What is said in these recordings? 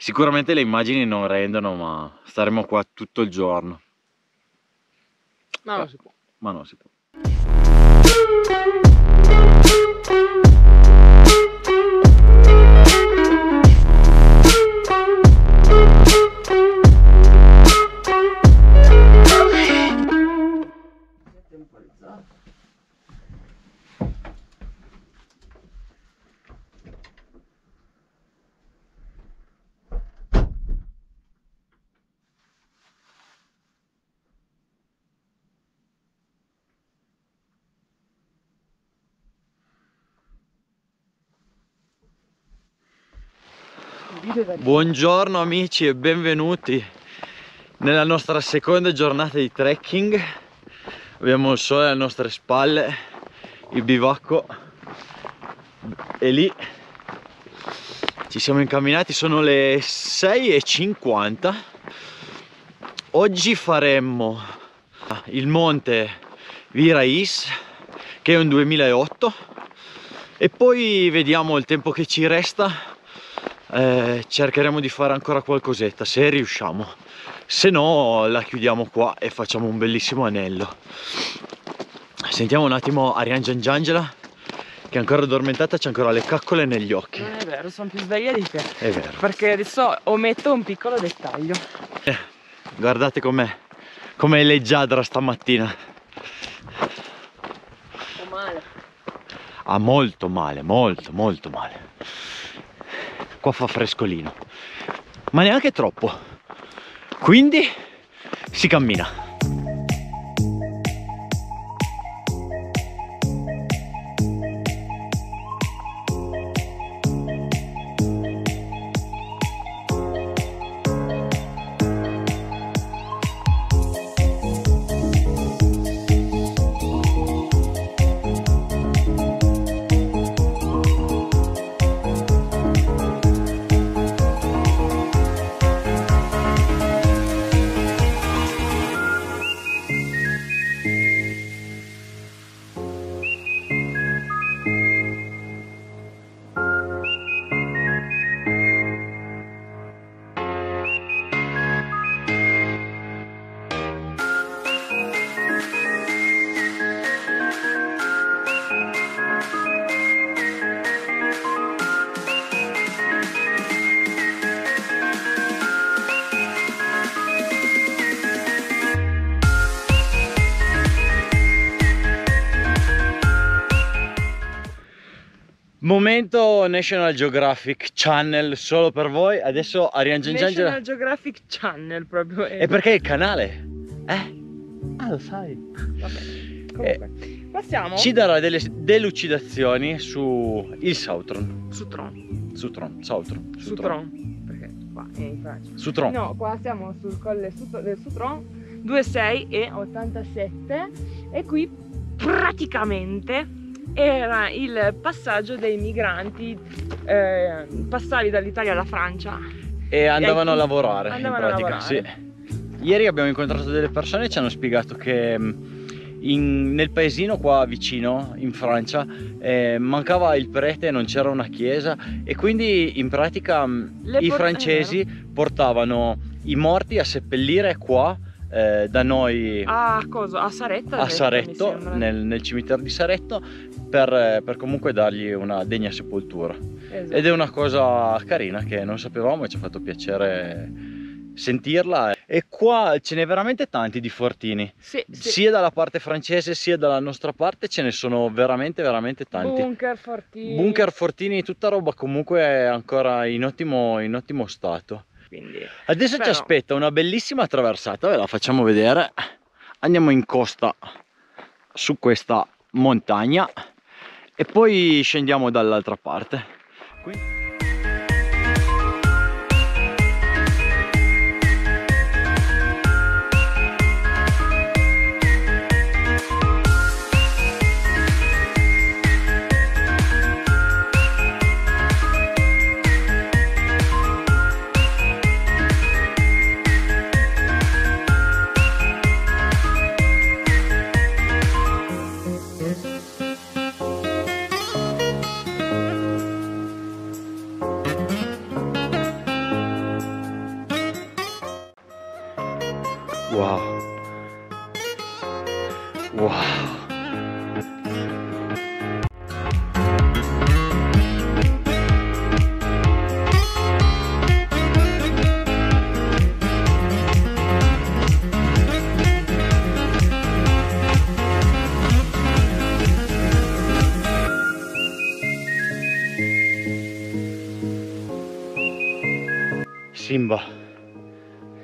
Sicuramente le immagini non rendono, ma staremo qua tutto il giorno. Ma non si può. Ma non si può. Buongiorno amici e benvenuti nella nostra seconda giornata di trekking. Abbiamo il sole alle nostre spalle, il bivacco e lì ci siamo incamminati, sono le 6.50. Oggi faremmo il monte Virais che è un 2008 e poi vediamo il tempo che ci resta eh, cercheremo di fare ancora qualcosetta se riusciamo. Se no la chiudiamo qua e facciamo un bellissimo anello. Sentiamo un attimo Ariane Giangela che è ancora addormentata c'è ancora le caccole negli occhi. Non è vero sono più sveglia di te. È vero. Perché adesso ometto un piccolo dettaglio. Eh, guardate com'è come è leggiadra stamattina. Male. Ah molto male molto molto male qua fa frescolino. Ma neanche troppo. Quindi si cammina Momento National Geographic Channel solo per voi. Adesso Ariane Giangela. National Geographic Channel proprio. E perché il canale? Eh? Ah, lo sai. Vabbè. Comunque, Eh, passiamo Ci darà delle delucidazioni su il Sautron. su Tron. Su Tron. Sautron. Su Tron. Perché qua è in Francia. Su Tron. No, qua siamo sul colle del Sutron 26 e 87 e qui praticamente era il passaggio dei migranti eh, passavi dall'Italia alla Francia. E andavano E a lavorare. andavano in pratica, lavorare. sì. Ieri abbiamo incontrato delle persone e ci hanno spiegato che mh, in- nel paesino qua vicino, in Francia, eh, mancava il prete, non c'era una chiesa e quindi in pratica mh, Le i por- francesi eh, portavano i morti a seppellire qua eh, da noi A cosa? A Saretta? a Saretto, nel, nel cimitero di Saretto, per, eh, per comunque dargli una degna sepoltura. Esatto. Ed è una cosa carina che non sapevamo e ci ha fatto piacere sentirla. E qua ce n'è veramente tanti di fortini, Sì, sì. sia dalla parte francese sia dalla nostra parte ce ne sono veramente veramente tanti. Bunker fortini. Bunker, fortini, tutta roba comunque ancora in ottimo, in ottimo stato. Quindi Adesso ci Però- aspetta una bellissima traversata, ve la facciamo vedere. Andiamo in costa su questa montagna e poi scendiamo dall'altra parte. Qui-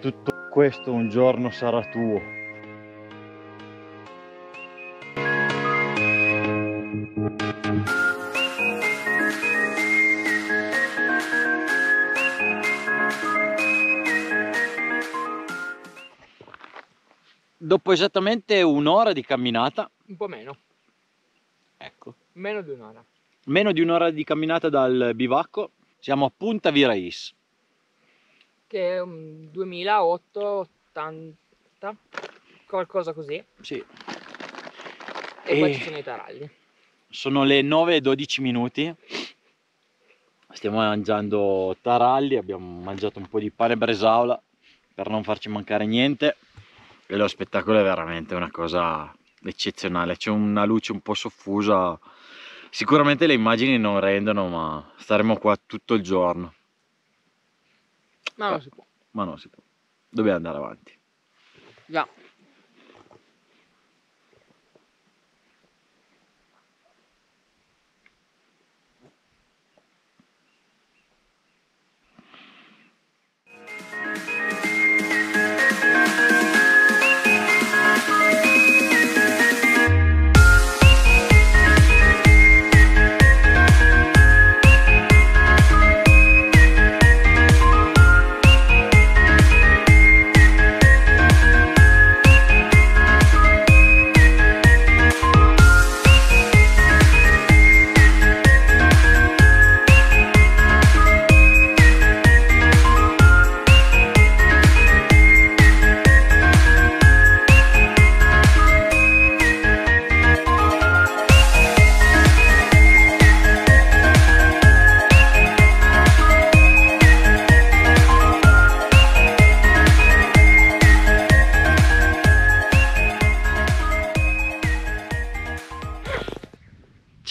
tutto questo un giorno sarà tuo. Dopo esattamente un'ora di camminata, Un po' meno, ecco, meno di un'ora. meno di un'ora di camminata dal bivacco, siamo a Punta Virais. Che è un 2008, 80, qualcosa così. Sì, E, poi E- ci sono i taralli. sono le 9 e 12 minuti. Stiamo mangiando taralli, abbiamo mangiato un po' di pane bresaola per non farci mancare niente. E lo spettacolo è veramente una cosa eccezionale. C'è una luce un po' soffusa. Sicuramente le immagini non rendono, ma staremo qua tutto il giorno. Ma non si può. Ma non si può. Dobbiamo andare avanti. Già.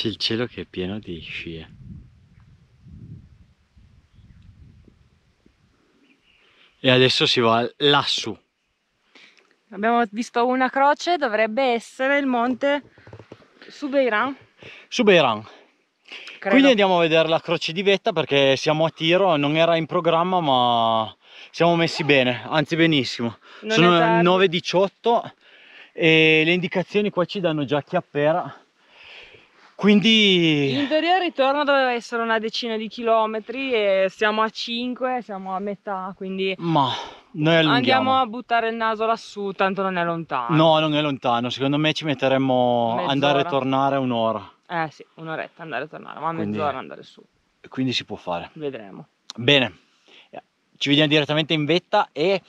C'è il cielo che è pieno di scie. E adesso si va lassù. Abbiamo visto una croce, dovrebbe essere il monte Subeiran. Su Beiran. Credo. Quindi andiamo a vedere la croce di vetta perché siamo a tiro, non era in programma ma siamo messi bene, anzi benissimo. Non Sono è tardi. 9.18 e le indicazioni qua ci danno già chiappera. Quindi In teoria il ritorno doveva essere una decina di chilometri e siamo a 5, siamo a metà, quindi ma noi allunghiamo. andiamo a buttare il naso lassù, tanto non è lontano. No, non è lontano, secondo me ci metteremo Mezz'ora. andare e tornare un'ora, Eh sì, un'oretta andare e tornare, ma Quindi- mezz'ora andare su, quindi si può fare. vedremo. Bene, ci vediamo direttamente in vetta e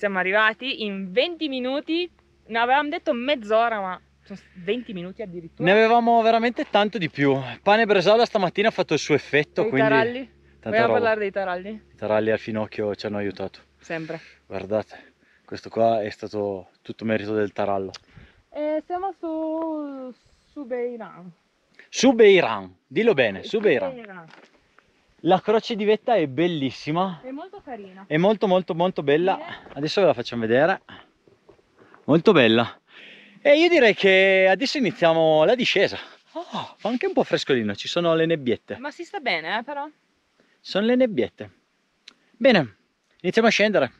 Siamo arrivati in 20 minuti, ne avevamo detto mezz'ora, ma sono 20 minuti addirittura. ne avevamo veramente tanto di più. Pane Bresaola stamattina ha fatto il suo effetto, I quindi taralli? Vogliamo roba. parlare dei taralli? I taralli al finocchio ci hanno aiutato. Sempre. Guardate, questo qua è stato tutto merito del tarallo. E siamo su Subeiran. Subeiran, dillo bene, Subeiran. La croce di vetta è bellissima, È molto carina. è molto molto molto bella. Adesso ve la facciamo vedere. Molto bella. E io direi che adesso iniziamo la discesa. Oh, fa anche un po' frescolino, ci sono le nebbiette. Ma si sta bene, eh, però? Sono le nebbiette. Bene, iniziamo a scendere.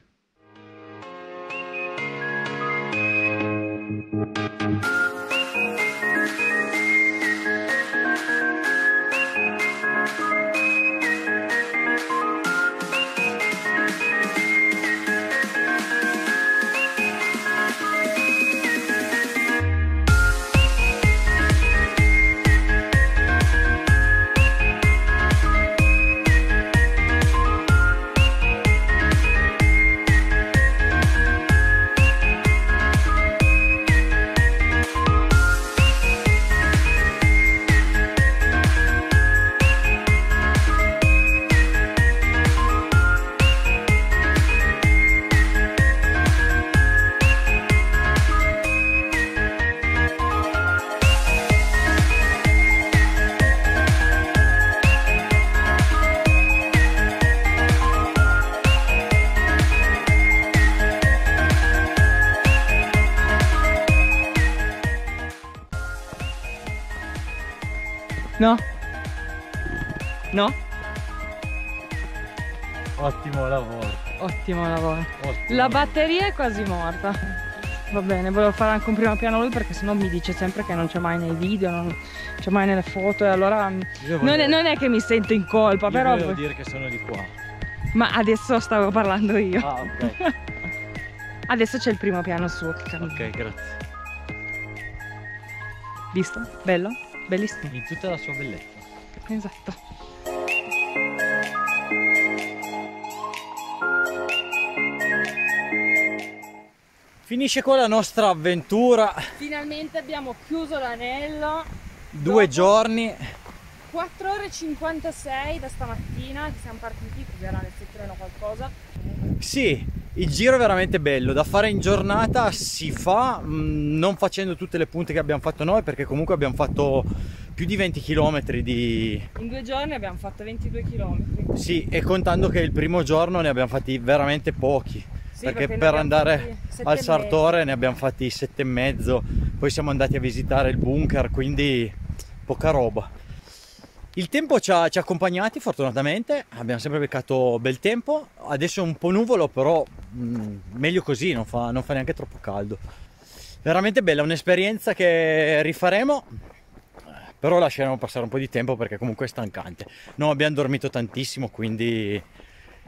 No? No? Ottimo lavoro. Ottimo lavoro. Ottimo. La batteria è quasi morta. Va bene, volevo fare anche un primo piano lui perché sennò mi dice sempre che non c'è mai nei video, non c'è mai nelle foto e allora non è, non è che mi sento in colpa, io però... volevo dire che sono di qua. Ma adesso stavo parlando io. Ah, ok. Adesso c'è il primo piano suo ok, grazie. Visto? Bello? Bellissimo. In tutta la sua bellezza. Esatto. Finisce qua la nostra avventura. Finalmente abbiamo chiuso l'anello. Due Dopo- giorni. 4 ore e 56 da stamattina che siamo partiti, così erano le 7 o qualcosa. Sì, il giro è veramente bello. Da fare in giornata si fa, mh, non facendo tutte le punte che abbiamo fatto noi, perché comunque abbiamo fatto più di 20 km di... In due giorni abbiamo fatto 22 km. Sì, e contando che il primo giorno ne abbiamo fatti veramente pochi. Sì, perché, ne per andare al Sartore ne abbiamo fatti sette e mezzo, poi siamo andati a visitare il bunker, quindi poca roba. Il tempo ci ha, ci ha accompagnati fortunatamente, abbiamo sempre beccato bel tempo, adesso è un po' nuvolo però mh, meglio così, non fa, non fa neanche troppo caldo. Veramente bella, un'esperienza che rifaremo, però lasceremo passare un po' di tempo perché comunque è stancante. Non abbiamo dormito tantissimo, quindi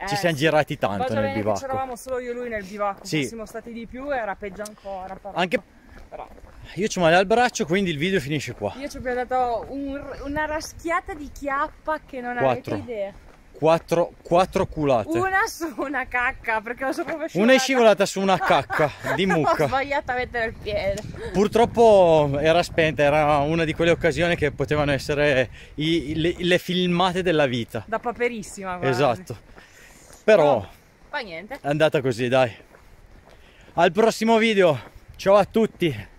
ci Eh, siamo sì. girati tanto nel bivacco. c'eravamo solo io e lui nel bivacco, Sì. fossimo stati di più era peggio ancora. Però. Anche Però io ho male al braccio, quindi il video finisce qua. io ci abbiamo dato un- una raschiata di chiappa che non Quattro. avete idea. Quattro, quattro culate. Una su una cacca, perché lo so come Una è scivolata su una cacca di Ho mucca. sbagliato a mettere il piede. Purtroppo era spenta, era una di quelle occasioni che potevano essere i- le, le filmate della vita. Da paperissima, guarda. Esatto. Però Oh, Fa niente. è andata così, dai. Al prossimo video. Ciao a tutti.